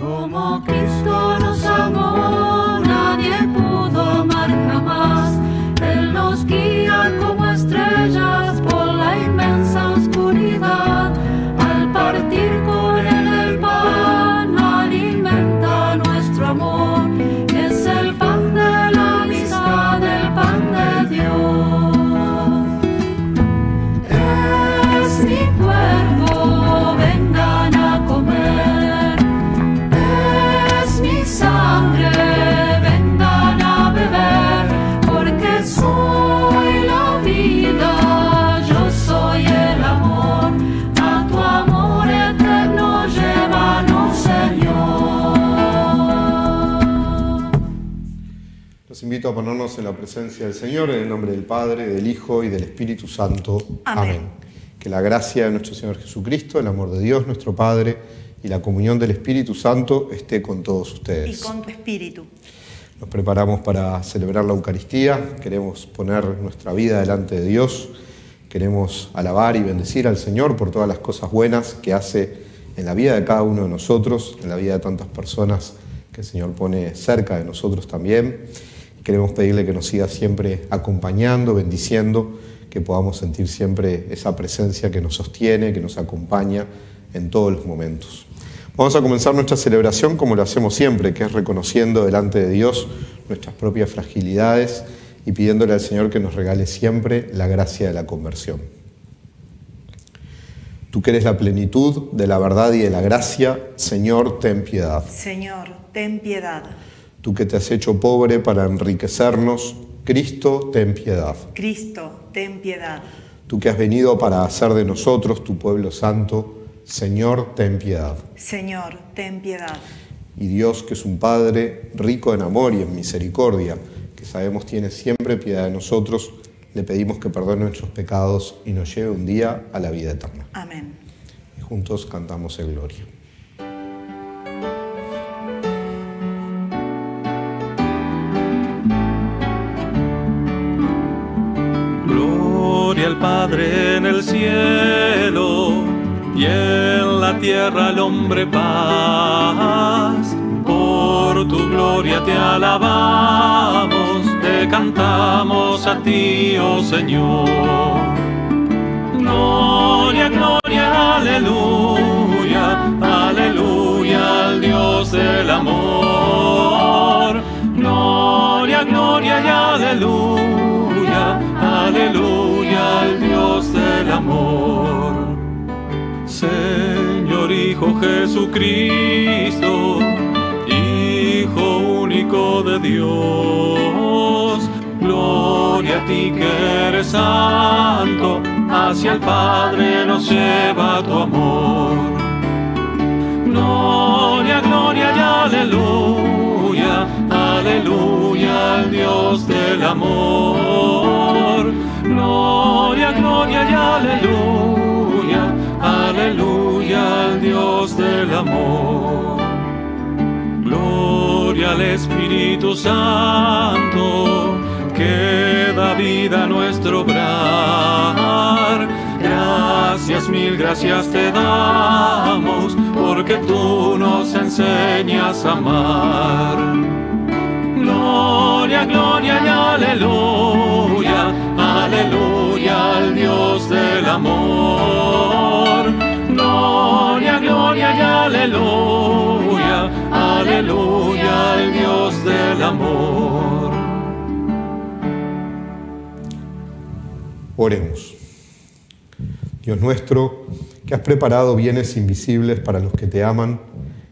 Como Cristo invito a ponernos en la presencia del Señor en el nombre del Padre, del Hijo y del Espíritu Santo. Amén. Que la gracia de nuestro Señor Jesucristo, el amor de Dios, nuestro Padre, y la comunión del Espíritu Santo esté con todos Y ustedes. con tu espíritu. Nos preparamos para celebrar la Eucaristía, queremos poner nuestra vida delante de Dios, queremos alabar y bendecir al Señor por todas las cosas buenas que hace en la vida de cada uno de nosotros, en la vida de tantas personas que el Señor pone cerca de nosotros también. Queremos pedirle que nos siga siempre acompañando, bendiciendo, que podamos sentir siempre esa presencia que nos sostiene, que nos acompaña en todos los momentos. Vamos a comenzar nuestra celebración como lo hacemos siempre, que es reconociendo delante de Dios nuestras propias fragilidades y pidiéndole al Señor que nos regale siempre la gracia de la conversión. Tú que eres la plenitud de la verdad y de la gracia, Señor, ten piedad. Señor, ten piedad. Tú que te has hecho pobre para enriquecernos, Cristo, ten piedad. Cristo, ten piedad. Tú que has venido para hacer de nosotros tu pueblo santo, Señor, ten piedad. Señor, ten piedad. Y Dios, que es un Padre rico en amor y en misericordia, que sabemos tiene siempre piedad de nosotros, le pedimos que perdone nuestros pecados y nos lleve un día a la vida eterna. Amén. Y juntos cantamos el Gloria. Padre en el cielo y en la tierra al hombre paz. Por tu gloria te alabamos, te cantamos a ti, oh Señor. Gloria, gloria, aleluya, aleluya al Dios del amor. Gloria, gloria y aleluya, al Dios del amor. Señor Hijo Jesucristo, Hijo único de Dios, gloria a ti que eres santo, hacia el Padre nos lleva tu amor. Gloria, gloria y aleluya, aleluya al Dios del amor. Gloria, gloria y aleluya, aleluya al Dios del amor. Gloria al Espíritu Santo, que da vida a nuestro obrar. Gracias, mil gracias te damos, porque tú nos enseñas a amar. Gloria, y aleluya, aleluya al Dios del amor. Oremos. Dios nuestro, que has preparado bienes invisibles para los que te aman,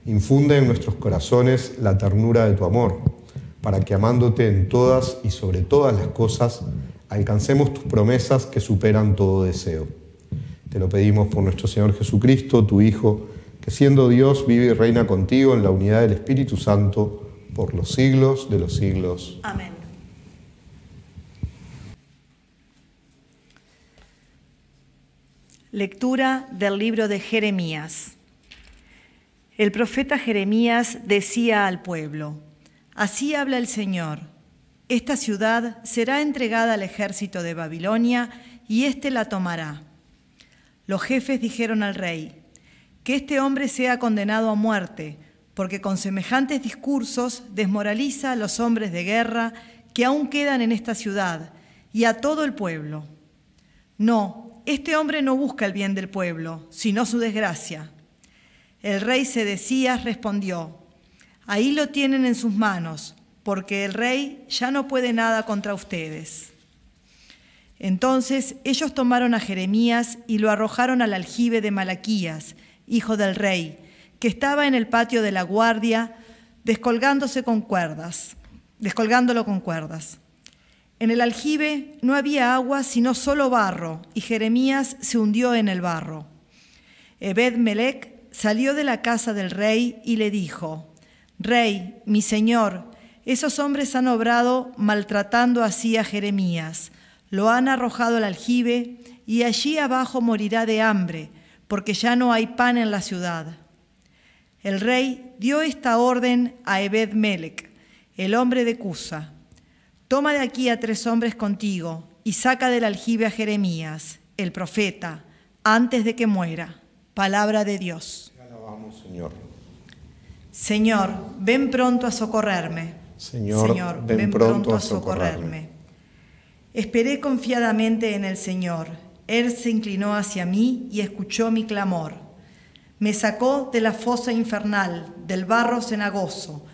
infunde en nuestros corazones la ternura de tu amor, para que amándote en todas y sobre todas las cosas, alcancemos tus promesas que superan todo deseo. Te lo pedimos por nuestro Señor Jesucristo, tu Hijo, siendo Dios vive y reina contigo en la unidad del Espíritu Santo por los siglos de los siglos. Amén. Lectura del libro de Jeremías. El profeta Jeremías decía al pueblo, Así habla el Señor, esta ciudad será entregada al ejército de Babilonia y éste la tomará. Los jefes dijeron al rey, Que este hombre sea condenado a muerte, porque con semejantes discursos desmoraliza a los hombres de guerra que aún quedan en esta ciudad y a todo el pueblo. No, este hombre no busca el bien del pueblo, sino su desgracia. El rey Sedecías respondió, ahí lo tienen en sus manos, porque el rey ya no puede nada contra ustedes. Entonces ellos tomaron a Jeremías y lo arrojaron al aljibe de Malaquías, hijo del rey, que estaba en el patio de la guardia, descolgándose con cuerdas, descolgándolo con cuerdas. En el aljibe no había agua sino solo barro, y Jeremías se hundió en el barro. Ebed Melech salió de la casa del rey y le dijo: Rey, mi señor, esos hombres han obrado maltratando así a Jeremías. Lo han arrojado al aljibe y allí abajo morirá de hambre, porque ya no hay pan en la ciudad. El rey dio esta orden a Ebed Melech, el hombre de Cusa Toma de aquí a tres hombres contigo y saca del aljibe a Jeremías, el profeta, antes de que muera. Palabra de Dios. Alabamos, Señor. Señor, ven pronto a socorrerme. Señor, ven pronto a socorrerme. Esperé confiadamente en el Señor. Él se inclinó hacia mí y escuchó mi clamor. Me sacó de la fosa infernal, del barro cenagoso,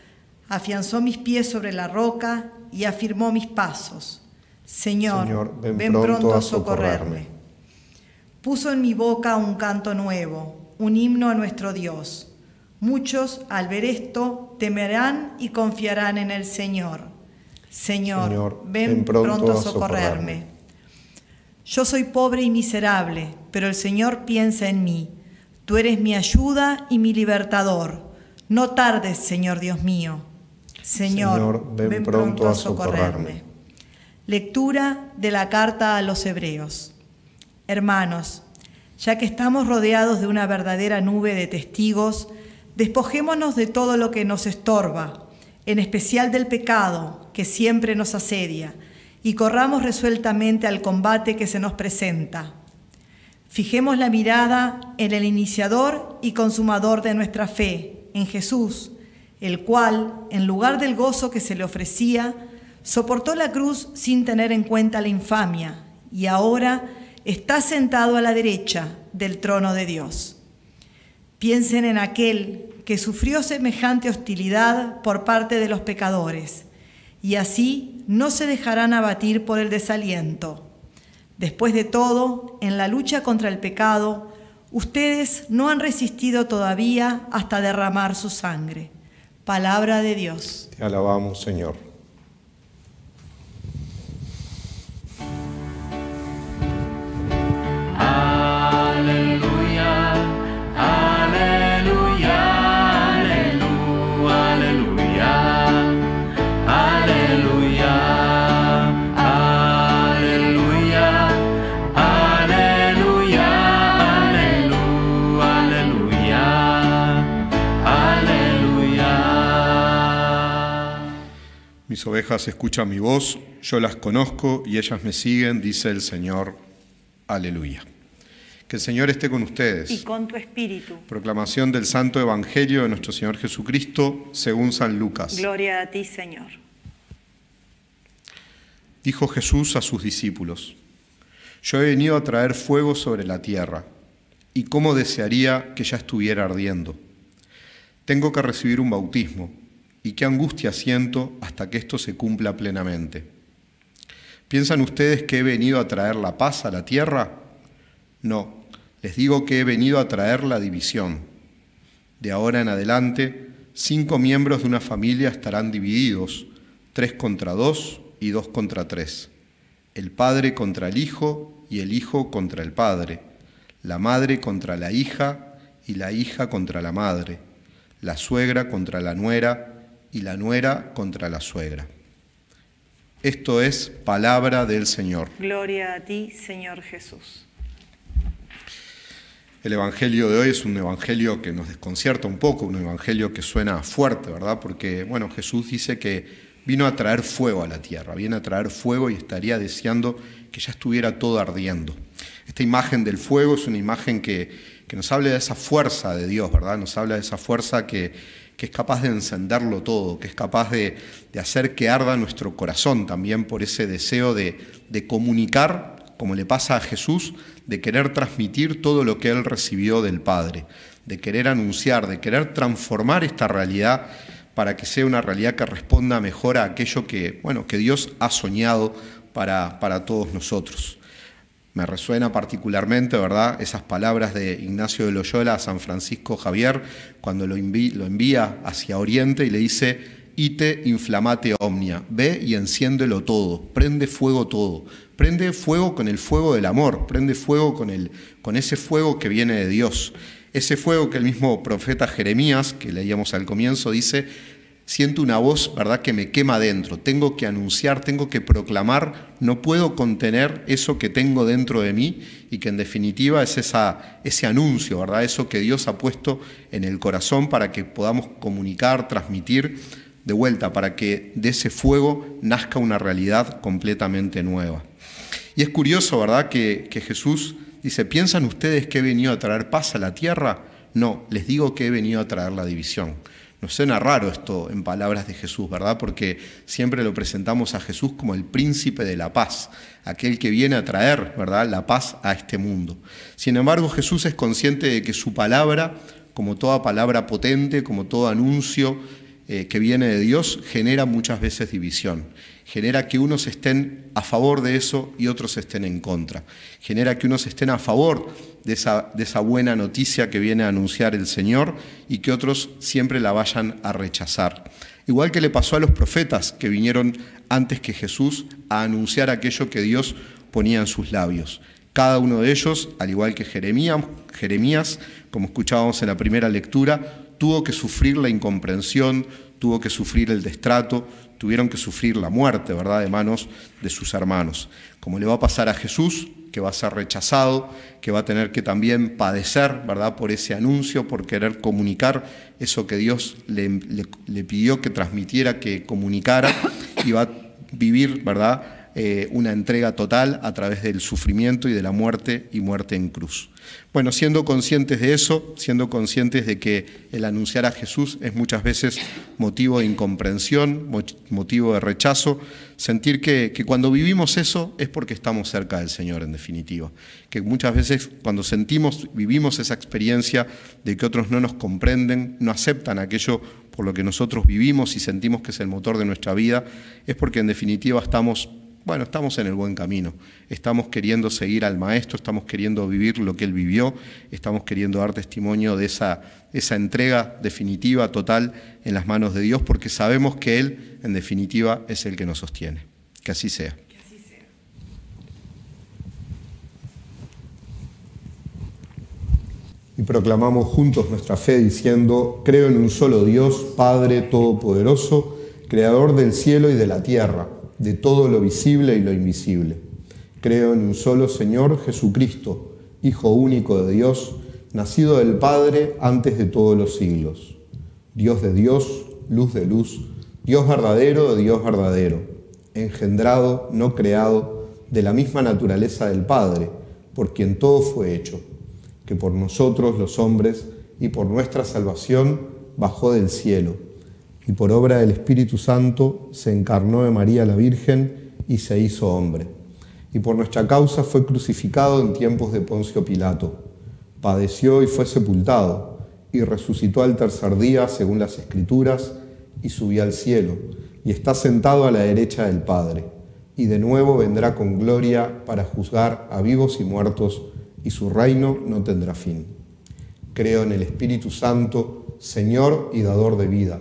afianzó mis pies sobre la roca y afirmó mis pasos. Señor, ven, pronto, a socorrerme. Puso en mi boca un canto nuevo, un himno a nuestro Dios. Muchos al ver esto temerán y confiarán en el Señor. Señor, ven, pronto, a socorrerme. Yo soy pobre y miserable, pero el Señor piensa en mí. Tú eres mi ayuda y mi libertador. No tardes, Señor Dios mío. Señor, ven, pronto a socorrerme. Lectura de la carta a los Hebreos. Hermanos, ya que estamos rodeados de una verdadera nube de testigos, despojémonos de todo lo que nos estorba, en especial del pecado que siempre nos asedia, y corramos resueltamente al combate que se nos presenta. Fijemos la mirada en el iniciador y consumador de nuestra fe, en Jesús, el cual, en lugar del gozo que se le ofrecía, soportó la cruz sin tener en cuenta la infamia, y ahora está sentado a la derecha del trono de Dios. Piensen en aquel que sufrió semejante hostilidad por parte de los pecadores, y así no se dejarán abatir por el desaliento. Después de todo, en la lucha contra el pecado, ustedes no han resistido todavía hasta derramar su sangre. Palabra de Dios. Te alabamos, Señor. Mis ovejas escuchan mi voz, yo las conozco y ellas me siguen, dice el Señor. Aleluya. Que el Señor esté con ustedes. Y con tu espíritu. Proclamación del Santo Evangelio de nuestro Señor Jesucristo según San Lucas. Gloria a ti, Señor. Dijo Jesús a sus discípulos, yo he venido a traer fuego sobre la tierra, y cómo desearía que ya estuviera ardiendo. Tengo que recibir un bautismo y qué angustia siento hasta que esto se cumpla plenamente. ¿Piensan ustedes que he venido a traer la paz a la tierra? No, les digo que he venido a traer la división. De ahora en adelante, cinco miembros de una familia estarán divididos, tres contra dos y dos contra tres. El padre contra el hijo y el hijo contra el padre. La madre contra la hija y la hija contra la madre. La suegra contra la nuera y la nuera contra la suegra. Esto es palabra del Señor. Gloria a ti, Señor Jesús. El Evangelio de hoy es un Evangelio que nos desconcierta un poco, un Evangelio que suena fuerte, ¿verdad? Porque, bueno, Jesús dice que vino a traer fuego a la tierra, viene a traer fuego y estaría deseando que ya estuviera todo ardiendo. Esta imagen del fuego es una imagen que, que nos habla de esa fuerza de Dios, ¿verdad? Nos habla de esa fuerza que, que es capaz de encenderlo todo, que es capaz de, hacer que arda nuestro corazón también por ese deseo de, de comunicar, como le pasa a Jesús, de querer transmitir todo lo que él recibió del Padre, de querer anunciar, de querer transformar esta realidad para que sea una realidad que responda mejor a aquello que, bueno, que Dios ha soñado para, para todos nosotros. Me resuena particularmente, ¿verdad?, esas palabras de Ignacio de Loyola a San Francisco Javier cuando lo, lo envía hacia Oriente y le dice, ite inflamate omnia, ve y enciéndelo todo, prende fuego todo, prende fuego con el fuego del amor, prende fuego con, el, con ese fuego que viene de Dios. Ese fuego que el mismo profeta Jeremías, que leíamos al comienzo, dice, siento una voz, ¿verdad?, que me quema dentro. Tengo que anunciar, tengo que proclamar, no puedo contener eso que tengo dentro de mí y que en definitiva es esa, ese anuncio, ¿verdad?, eso que Dios ha puesto en el corazón para que podamos comunicar, transmitir de vuelta, para que de ese fuego nazca una realidad completamente nueva. Y es curioso, ¿verdad?, que, que Jesús Dice, ¿piensan ustedes que he venido a traer paz a la tierra? No, les digo que he venido a traer la división. Nos suena raro esto en palabras de Jesús, ¿verdad? Porque siempre lo presentamos a Jesús como el príncipe de la paz, aquel que viene a traer, ¿verdad?, la paz a este mundo. Sin embargo, Jesús es consciente de que su palabra, como toda palabra potente, como todo anuncio eh, que viene de Dios, genera muchas veces división genera que unos estén a favor de eso y otros estén en contra. Genera que unos estén a favor de esa, buena noticia que viene a anunciar el Señor y que otros siempre la vayan a rechazar. Igual que le pasó a los profetas que vinieron antes que Jesús a anunciar aquello que Dios ponía en sus labios. Cada uno de ellos, al igual que Jeremías, Jeremías, como escuchábamos en la primera lectura, tuvo que sufrir la incomprensión, tuvo que sufrir el destrato, tuvieron que sufrir la muerte, ¿verdad?, de manos de sus hermanos. Como le va a pasar a Jesús, que va a ser rechazado, que va a tener que también padecer, ¿verdad?, por ese anuncio, por querer comunicar eso que Dios le, pidió que transmitiera, que comunicara, y va a vivir, ¿verdad?, eh, una entrega total a través del sufrimiento y de la muerte y muerte en cruz. Bueno, siendo conscientes de eso, siendo conscientes de que el anunciar a Jesús es muchas veces motivo de incomprensión, motivo de rechazo, sentir que, que cuando vivimos eso es porque estamos cerca del Señor en definitiva, que muchas veces cuando sentimos, vivimos esa experiencia de que otros no nos comprenden, no aceptan aquello por lo que nosotros vivimos y sentimos que es el motor de nuestra vida, es porque en definitiva estamos bueno, estamos en el buen camino. Estamos queriendo seguir al Maestro, estamos queriendo vivir lo que Él vivió, estamos queriendo dar testimonio de esa, esa entrega definitiva, total, en las manos de Dios, porque sabemos que Él, en definitiva, es el que nos sostiene. Que así sea. Y proclamamos juntos nuestra fe diciendo, creo en un solo Dios, Padre Todopoderoso, Creador del cielo y de la tierra de todo lo visible y lo invisible. Creo en un solo Señor Jesucristo, Hijo único de Dios, nacido del Padre antes de todos los siglos. Dios de Dios, luz de luz, Dios verdadero de Dios verdadero, engendrado, no creado, de la misma naturaleza del Padre, por quien todo fue hecho, que por nosotros los hombres y por nuestra salvación bajó del cielo y por obra del Espíritu Santo se encarnó de María la Virgen y se hizo hombre. Y por nuestra causa fue crucificado en tiempos de Poncio Pilato. Padeció y fue sepultado, y resucitó al tercer día según las Escrituras, y subió al cielo, y está sentado a la derecha del Padre, y de nuevo vendrá con gloria para juzgar a vivos y muertos, y su reino no tendrá fin. Creo en el Espíritu Santo, Señor y dador de vida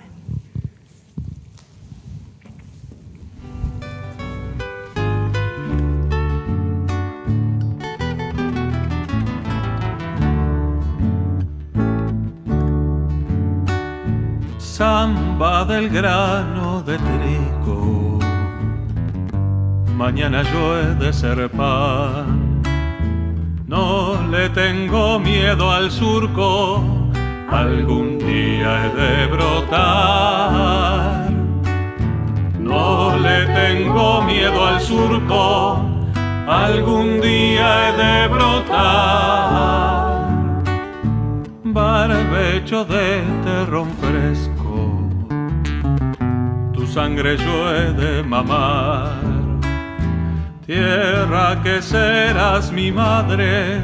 Del grano de trigo, mañana yo he de ser pan. No le tengo miedo al surco, algún día he de brotar. No le tengo miedo al surco, algún día he de brotar. Barbecho de terrón fresco, sangre yo he de mamar. Tierra que serás mi madre,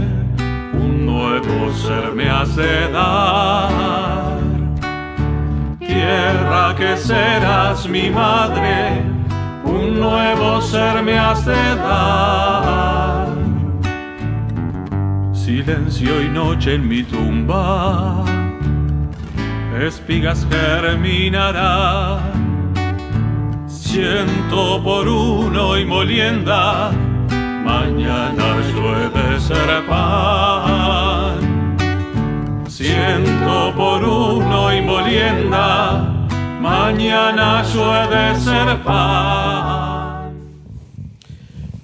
un nuevo ser me hace dar. Tierra que serás mi madre, un nuevo ser me hace dar. Silencio y noche en mi tumba, espigas germinarán. Ciento por uno y molienda, mañana llueve ser pan. Ciento por uno y molienda, mañana llueve ser pan.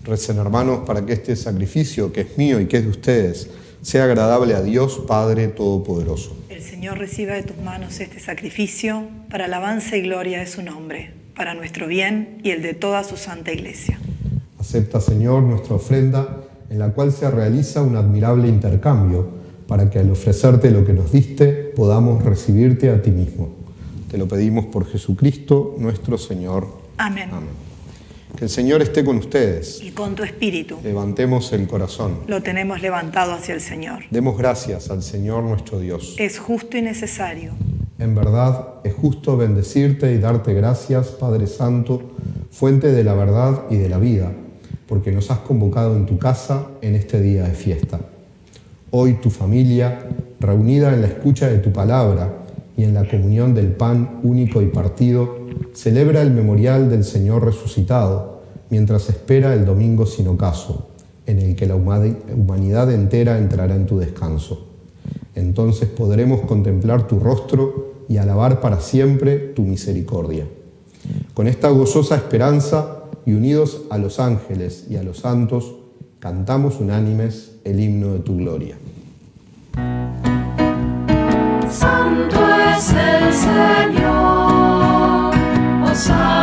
Recen hermanos para que este sacrificio que es mío y que es de ustedes sea agradable a Dios Padre Todopoderoso. El Señor reciba de tus manos este sacrificio para alabanza y gloria de su nombre, para nuestro bien y el de toda su santa iglesia. Acepta, Señor, nuestra ofrenda en la cual se realiza un admirable intercambio para que al ofrecerte lo que nos diste podamos recibirte a ti mismo. Te lo pedimos por Jesucristo nuestro Señor. Amén. Amén. Que el Señor esté con ustedes. Y con tu espíritu Levantemos el corazón. lo tenemos levantado hacia el Señor. Demos gracias al Señor nuestro Dios. Es justo y necesario. En verdad es justo bendecirte y darte gracias, Padre Santo, fuente de la verdad y de la vida, porque nos has convocado en tu casa en este día de fiesta. Hoy tu familia, reunida en la escucha de tu palabra y en la comunión del pan único y partido, celebra el memorial del Señor resucitado, mientras espera el domingo sin ocaso, en el que la humani- humanidad entera entrará en tu descanso. Entonces podremos contemplar tu rostro y alabar para siempre tu misericordia. Con esta gozosa esperanza y unidos a los ángeles y a los santos, cantamos unánimes el himno de tu gloria. Santo es el Señor, Osana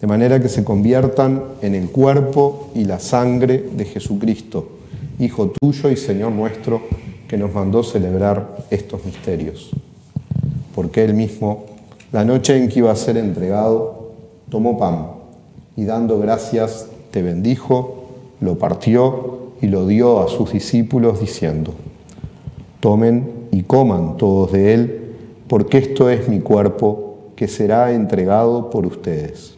de manera que se conviertan en el cuerpo y la sangre de Jesucristo, Hijo tuyo y Señor nuestro, que nos mandó celebrar estos misterios. Porque Él mismo, la noche en que iba a ser entregado, tomó pan y dando gracias te bendijo, lo partió y lo dio a sus discípulos diciendo, Tomen y coman todos de él, porque esto es mi cuerpo que será entregado por ustedes.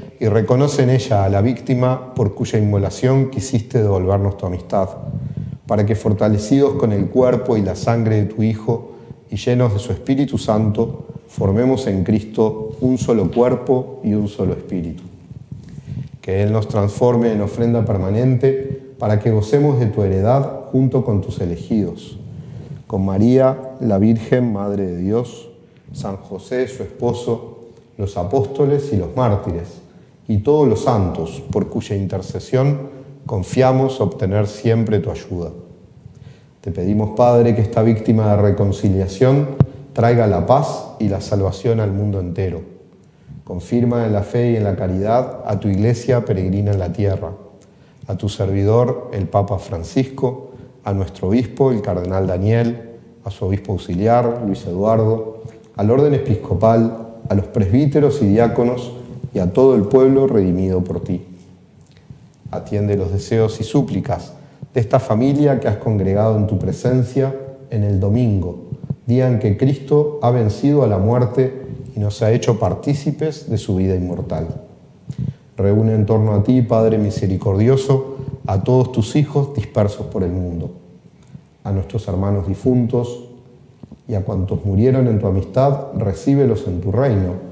y reconoce en ella a la víctima por cuya inmolación quisiste devolvernos tu amistad, para que fortalecidos con el cuerpo y la sangre de tu Hijo y llenos de su Espíritu Santo, formemos en Cristo un solo cuerpo y un solo espíritu. Que Él nos transforme en ofrenda permanente para que gocemos de tu heredad junto con tus elegidos, con María, la Virgen, Madre de Dios, San José, su esposo, los apóstoles y los mártires y todos los santos, por cuya intercesión confiamos obtener siempre tu ayuda. Te pedimos, Padre, que esta víctima de reconciliación traiga la paz y la salvación al mundo entero. Confirma en la fe y en la caridad a tu iglesia peregrina en la tierra, a tu servidor, el Papa Francisco, a nuestro obispo, el cardenal Daniel, a su obispo auxiliar, Luis Eduardo, al orden episcopal, a los presbíteros y diáconos, y a todo el pueblo redimido por ti. Atiende los deseos y súplicas de esta familia que has congregado en tu presencia en el domingo, día en que Cristo ha vencido a la muerte y nos ha hecho partícipes de su vida inmortal. Reúne en torno a ti, Padre misericordioso, a todos tus hijos dispersos por el mundo, a nuestros hermanos difuntos y a cuantos murieron en tu amistad, recíbelos en tu reino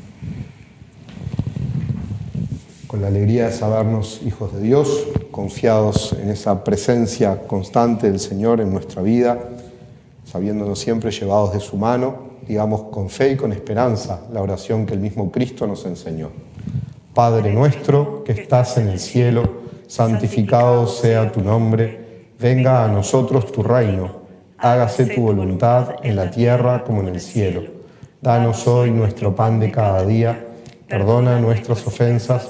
Con la alegría de sabernos hijos de Dios, confiados en esa presencia constante del Señor en nuestra vida, sabiéndonos siempre llevados de su mano, digamos con fe y con esperanza la oración que el mismo Cristo nos enseñó. Padre nuestro que estás en el cielo, santificado sea tu nombre, venga a nosotros tu reino, hágase tu voluntad en la tierra como en el cielo. Danos hoy nuestro pan de cada día, perdona nuestras ofensas,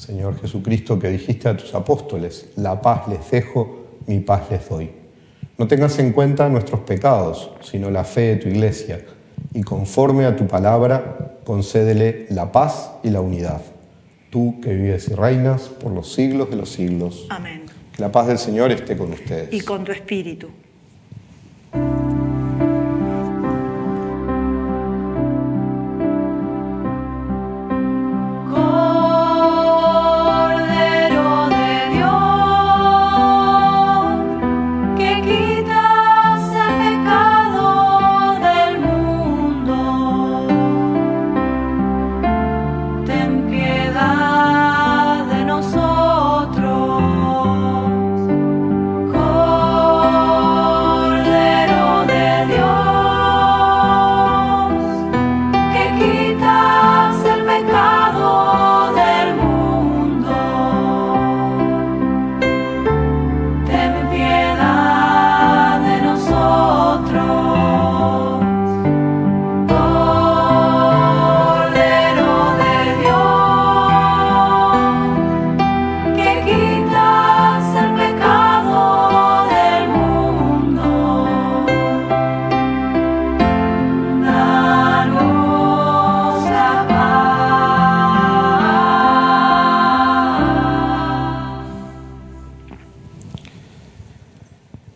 Señor Jesucristo, que dijiste a tus apóstoles, la paz les dejo, mi paz les doy. No tengas en cuenta nuestros pecados, sino la fe de tu iglesia, y conforme a tu palabra, concédele la paz y la unidad. Tú que vives y reinas por los siglos de los siglos. Amén. Que la paz del Señor esté con ustedes. Y con tu espíritu.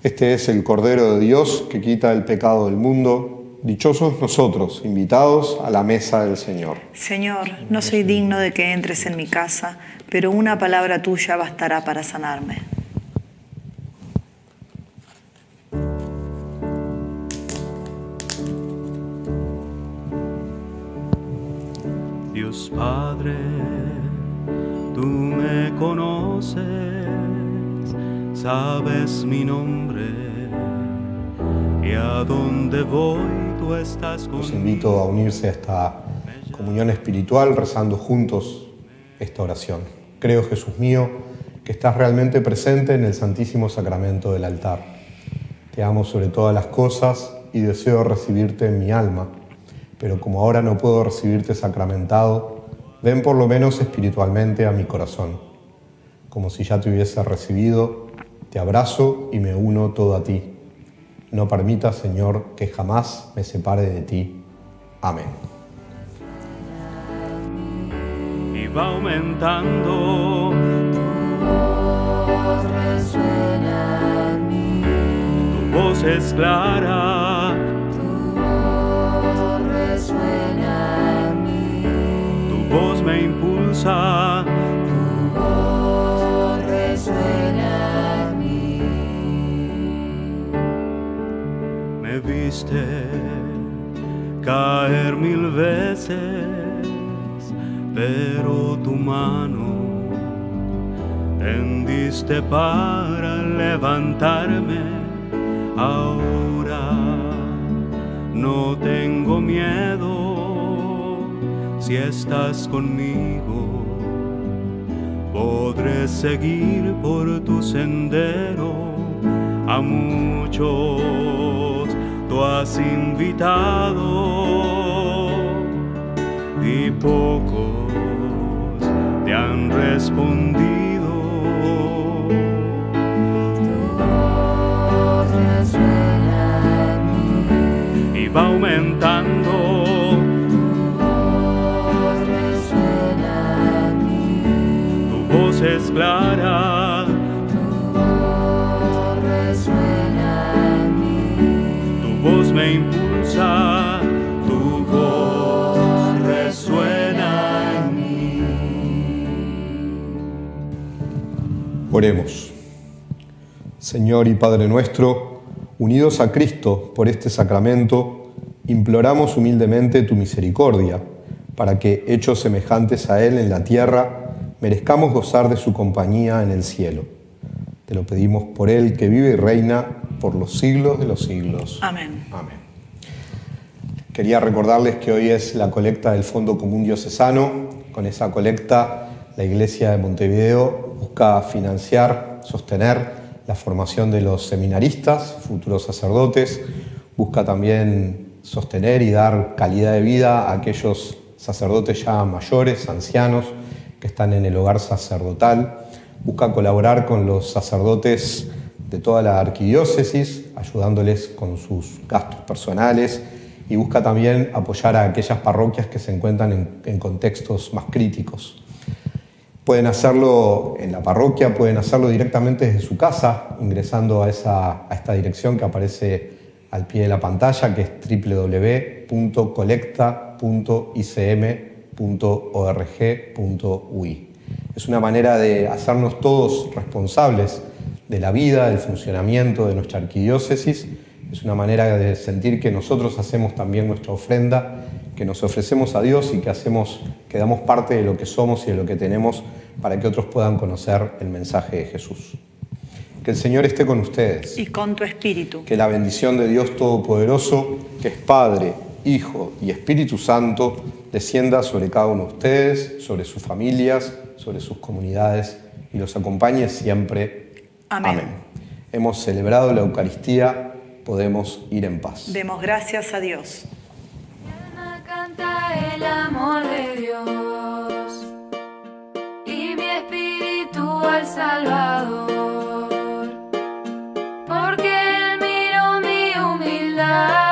Este es el Cordero de Dios que quita el pecado del mundo. dichosos nosotros, invitados a la mesa del Señor. Señor, no soy digno de que entres en mi casa, pero una palabra tuya bastará para sanarme. Dios Padre, sabes mi nombre y a dónde voy tú estás Los conmigo. invito a unirse a esta comunión espiritual rezando juntos esta oración. Creo, Jesús mío, que estás realmente presente en el Santísimo Sacramento del altar. Te amo sobre todas las cosas y deseo recibirte en mi alma, pero como ahora no puedo recibirte sacramentado, ven por lo menos espiritualmente a mi corazón. Como si ya te hubiese recibido, te abrazo y me uno todo a ti. No permitas, Señor, que jamás me separe de ti. Amén. y va aumentando resuena en mí, tu voz es clara resuena en mí, tu voz me impulsa viste caer mil veces pero tu mano tendiste para levantarme. Ahora no tengo miedo si estás conmigo. Podré seguir por tu sendero a muchos tú has invitado y pocos te han respondido. Resuena en mí, y va aumentando. Resuena en mí, tu voz es clara Oremos. Señor y Padre nuestro, unidos a Cristo por este sacramento, imploramos humildemente tu misericordia, para que, hechos semejantes a Él en la tierra, merezcamos gozar de su compañía en el cielo. Te lo pedimos por Él que vive y reina por los siglos de los siglos. Amén. Amén. Quería recordarles que hoy es la colecta del Fondo Común Diocesano. Con esa colecta, la Iglesia de Montevideo busca financiar, sostener la formación de los seminaristas, futuros sacerdotes. Busca también sostener y dar calidad de vida a aquellos sacerdotes ya mayores, ancianos, que están en el hogar sacerdotal. Busca colaborar con los sacerdotes de toda la arquidiócesis, ayudándoles con sus gastos personales y busca también apoyar a aquellas parroquias que se encuentran en, contextos más críticos. Pueden hacerlo en la parroquia, pueden hacerlo directamente desde su casa, ingresando a, esa, a esta dirección que aparece al pie de la pantalla, que es www.colecta.icm.org.ui. Es una manera de hacernos todos responsables de la vida, del funcionamiento de nuestra arquidiócesis. Es una manera de sentir que nosotros hacemos también nuestra ofrenda, que nos ofrecemos a Dios y que hacemos, que damos parte de lo que somos y de lo que tenemos para que otros puedan conocer el mensaje de Jesús. Que el Señor esté con ustedes. Y con tu espíritu. Que la bendición de Dios Todopoderoso, que es Padre, Hijo y Espíritu Santo, descienda sobre cada uno de ustedes, sobre sus familias, sobre sus comunidades y los acompañe siempre. Amén. Hemos celebrado la Eucaristía, podemos ir en paz. Demos gracias a Dios el amor de Dios y mi espíritu al Salvador, porque él miró mi humildad.